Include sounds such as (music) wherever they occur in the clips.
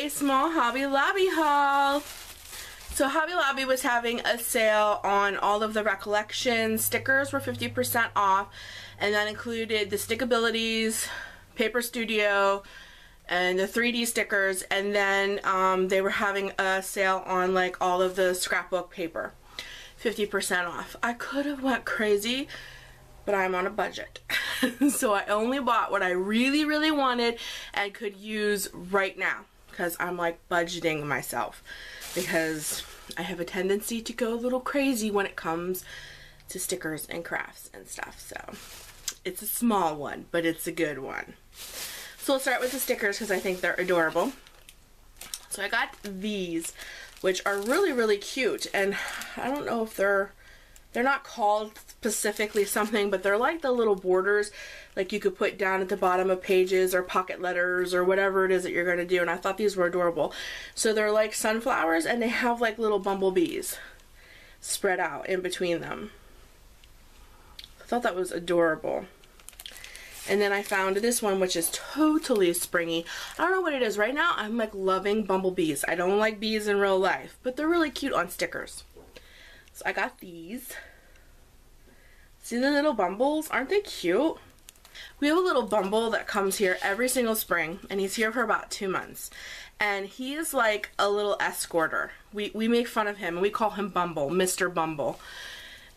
a small Hobby Lobby haul. So Hobby Lobby was having a sale on all of the recollection stickers were 50% off and that included the stickabilities, Paper Studio, and the 3D stickers and then um, they were having a sale on like all of the scrapbook paper 50% off. I could have went crazy but I'm on a budget. (laughs) so I only bought what I really, really wanted and could use right now because I'm like budgeting myself because I have a tendency to go a little crazy when it comes to stickers and crafts and stuff. So it's a small one, but it's a good one. So we'll start with the stickers because I think they're adorable. So I got these, which are really, really cute. And I don't know if they're they're not called specifically something, but they're like the little borders like you could put down at the bottom of pages or pocket letters or whatever it is that you're going to do. And I thought these were adorable. So they're like sunflowers and they have like little bumblebees spread out in between them. I thought that was adorable. And then I found this one, which is totally springy. I don't know what it is. Right now, I'm like loving bumblebees. I don't like bees in real life, but they're really cute on stickers. I got these. See the little bumbles? Aren't they cute? We have a little bumble that comes here every single spring, and he's here for about two months. And he is like a little escorter. We, we make fun of him, and we call him Bumble, Mr. Bumble.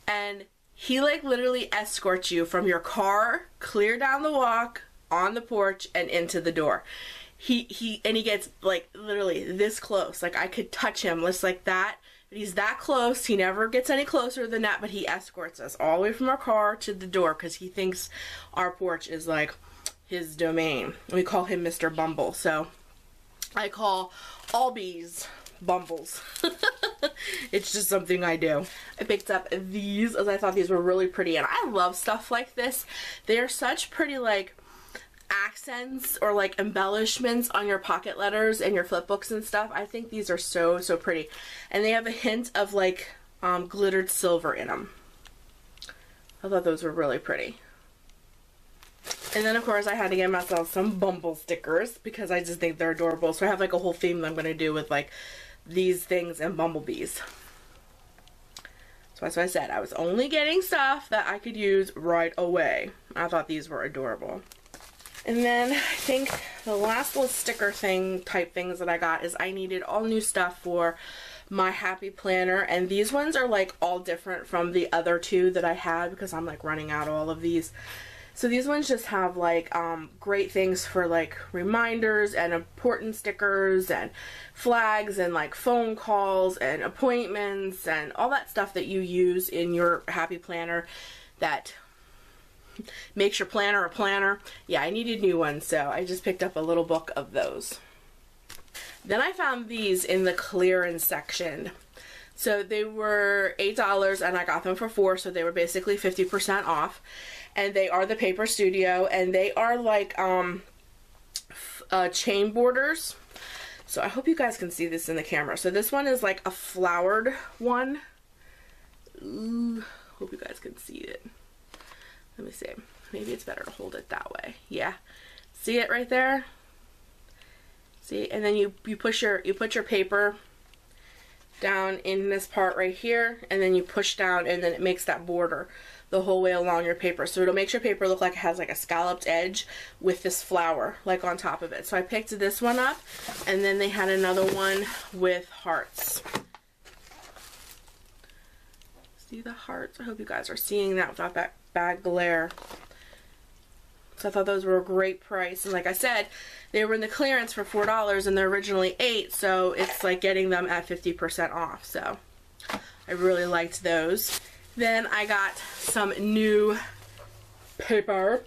And he like literally escorts you from your car, clear down the walk, on the porch, and into the door. He, he, and he gets like literally this close. Like I could touch him just like that he's that close. He never gets any closer than that, but he escorts us all the way from our car to the door because he thinks our porch is like his domain. We call him Mr. Bumble. So I call all bees bumbles. (laughs) it's just something I do. I picked up these as I thought these were really pretty and I love stuff like this. They are such pretty like accents or like embellishments on your pocket letters and your flip books and stuff. I think these are so, so pretty. And they have a hint of like um, glittered silver in them. I thought those were really pretty. And then of course I had to get myself some Bumble stickers because I just think they're adorable. So I have like a whole theme that I'm going to do with like these things and bumblebees. So that's what I said. I was only getting stuff that I could use right away. I thought these were adorable. And then I think the last little sticker thing type things that I got is I needed all new stuff for my happy planner and these ones are like all different from the other two that I had because I'm like running out of all of these. So these ones just have like um, great things for like reminders and important stickers and flags and like phone calls and appointments and all that stuff that you use in your happy planner that (laughs) makes your planner a planner. Yeah, I needed new ones, so I just picked up a little book of those. Then I found these in the clearance section. So they were $8 and I got them for 4 so they were basically 50% off. And they are the Paper Studio and they are like um, uh, chain borders. So I hope you guys can see this in the camera. So this one is like a flowered one. Ooh, hope you guys can see it. Let me see. Maybe it's better to hold it that way. Yeah. See it right there? See? And then you, you push your you put your paper down in this part right here and then you push down and then it makes that border the whole way along your paper. So it'll make your paper look like it has like a scalloped edge with this flower like on top of it. So I picked this one up and then they had another one with hearts. See the hearts? I hope you guys are seeing that without that bad glare. So I thought those were a great price. And like I said, they were in the clearance for $4 and they're originally 8 so it's like getting them at 50% off. So I really liked those. Then I got some new paper.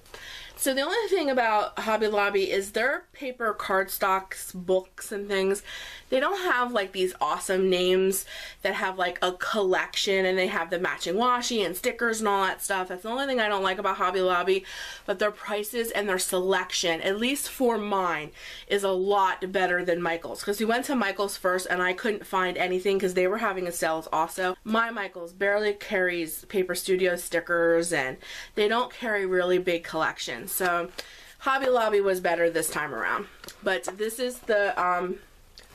So the only thing about Hobby Lobby is their paper cardstocks, books, and things they don't have like these awesome names that have like a collection and they have the matching washi and stickers and all that stuff. That's the only thing I don't like about Hobby Lobby, but their prices and their selection, at least for mine, is a lot better than Michael's because we went to Michael's first and I couldn't find anything because they were having a sales also. My Michael's barely carries Paper Studio stickers and they don't carry really big collections. So Hobby Lobby was better this time around. But this is the um,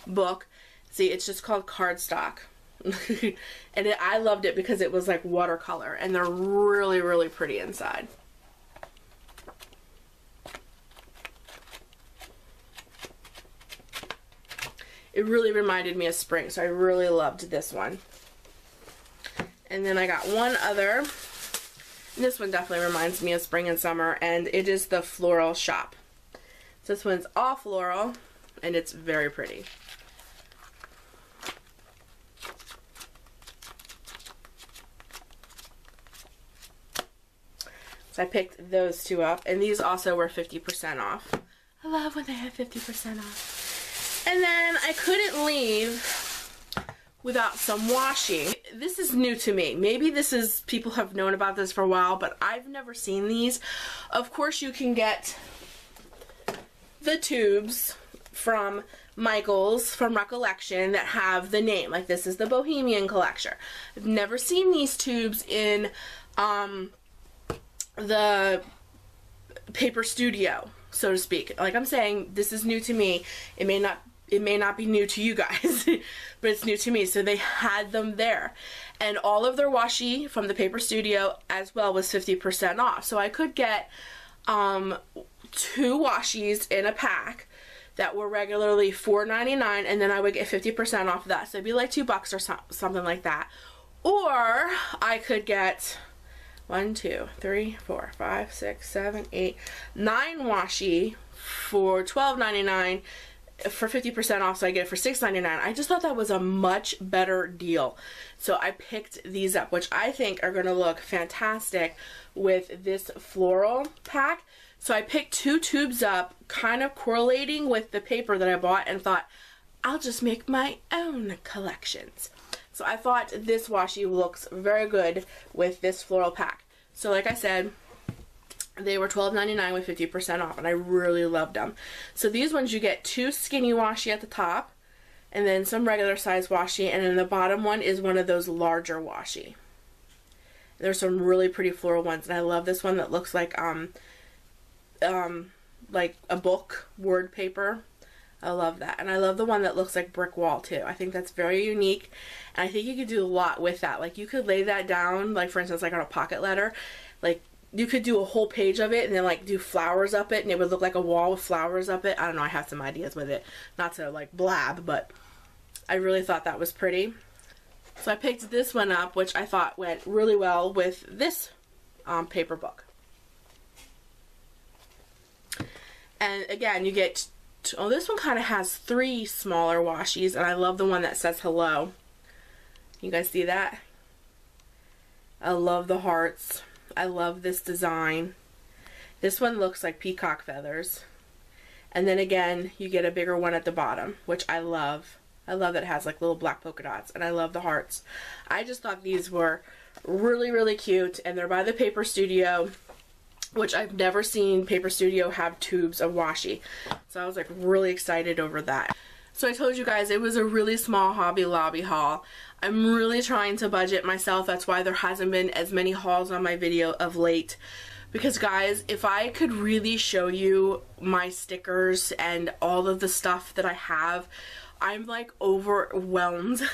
book. See, it's just called cardstock. (laughs) and it, I loved it because it was like watercolor and they're really, really pretty inside. It really reminded me of spring, so I really loved this one. And then I got one other. This one definitely reminds me of spring and summer, and it is the Floral Shop. So this one's all floral, and it's very pretty. So I picked those two up, and these also were 50% off. I love when they have 50% off. And then I couldn't leave without some washi. This is new to me. Maybe this is, people have known about this for a while, but I've never seen these. Of course you can get the tubes from Michaels from Recollection that have the name. Like this is the Bohemian Collection. I've never seen these tubes in um, the paper studio, so to speak. Like I'm saying, this is new to me. It may not it may not be new to you guys, (laughs) but it's new to me. So they had them there. And all of their washi from the paper studio as well was 50% off. So I could get um, two washies in a pack that were regularly $4.99 and then I would get 50% off of that. So it'd be like two bucks or so something like that. Or I could get one, two, three, four, five, six, seven, eight, nine washi for $12.99 for 50% off so I get it for $6.99. I just thought that was a much better deal. So I picked these up, which I think are going to look fantastic with this floral pack. So I picked two tubes up, kind of correlating with the paper that I bought and thought, I'll just make my own collections. So I thought this washi looks very good with this floral pack. So like I said, they were $12.99 with 50% off, and I really loved them. So these ones, you get two skinny washi at the top, and then some regular size washi, and then the bottom one is one of those larger washi. There's some really pretty floral ones, and I love this one that looks like um, um, like a book, word paper. I love that. And I love the one that looks like brick wall too. I think that's very unique. And I think you could do a lot with that. Like you could lay that down, like for instance, like on a pocket letter. Like you could do a whole page of it and then like do flowers up it and it would look like a wall with flowers up it. I don't know, I have some ideas with it. Not to like blab, but I really thought that was pretty. So I picked this one up, which I thought went really well with this um, paper book. And again, you get oh, this one kind of has three smaller washies, and I love the one that says hello. You guys see that? I love the hearts. I love this design. This one looks like peacock feathers. And then again, you get a bigger one at the bottom, which I love. I love that it has like little black polka dots, and I love the hearts. I just thought these were really, really cute, and they're by the Paper Studio which I've never seen Paper Studio have tubes of washi. So I was like really excited over that. So I told you guys it was a really small Hobby Lobby haul. I'm really trying to budget myself. That's why there hasn't been as many hauls on my video of late. Because guys, if I could really show you my stickers and all of the stuff that I have, I'm like overwhelmed. (laughs)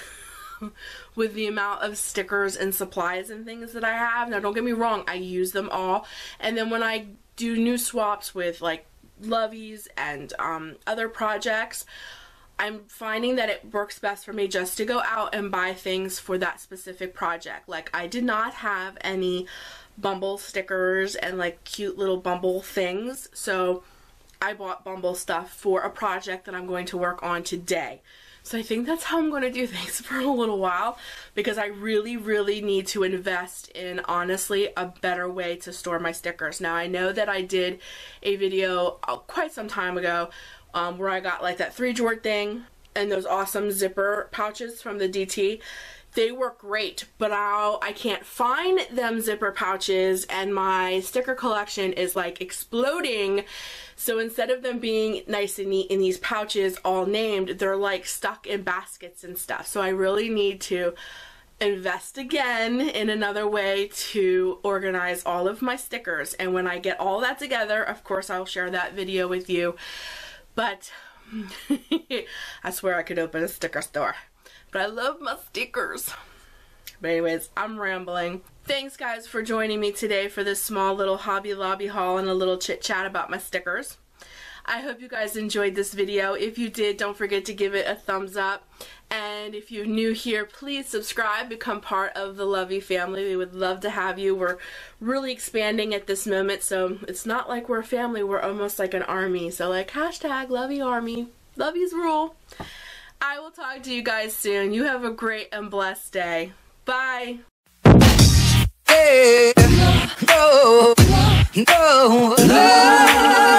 with the amount of stickers and supplies and things that I have. Now, don't get me wrong, I use them all. And then when I do new swaps with like Loveys and um, other projects, I'm finding that it works best for me just to go out and buy things for that specific project. Like, I did not have any Bumble stickers and like cute little Bumble things, so I bought Bumble stuff for a project that I'm going to work on today. So I think that's how I'm going to do (laughs) things for a little while because I really, really need to invest in, honestly, a better way to store my stickers. Now, I know that I did a video uh, quite some time ago um, where I got like that three drawer thing and those awesome zipper pouches from the DT they work great, but I'll, I can't find them zipper pouches and my sticker collection is like exploding. So instead of them being nice and neat in these pouches all named, they're like stuck in baskets and stuff. So I really need to invest again in another way to organize all of my stickers. And when I get all that together, of course I'll share that video with you. But (laughs) I swear I could open a sticker store. But I love my stickers. But anyways, I'm rambling. Thanks guys for joining me today for this small little Hobby Lobby haul and a little chit chat about my stickers. I hope you guys enjoyed this video. If you did, don't forget to give it a thumbs up. And if you're new here, please subscribe, become part of the Lovey family. We would love to have you. We're really expanding at this moment, so it's not like we're a family, we're almost like an army. So like hashtag Lovey Army. Lovey's rule. I will talk to you guys soon. You have a great and blessed day. Bye. Hey, no, no, no.